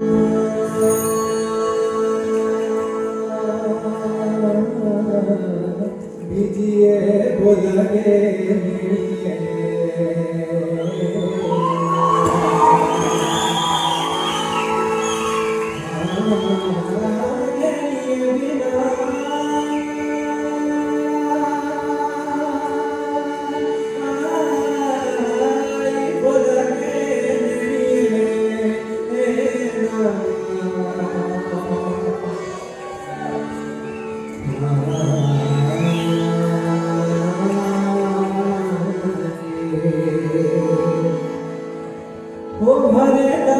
Yeah.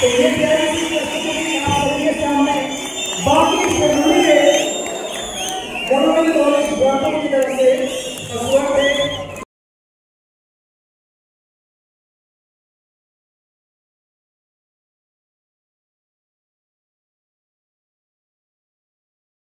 तो ये सामने बाकी जरूरी है गवर्नमेंट तरफ से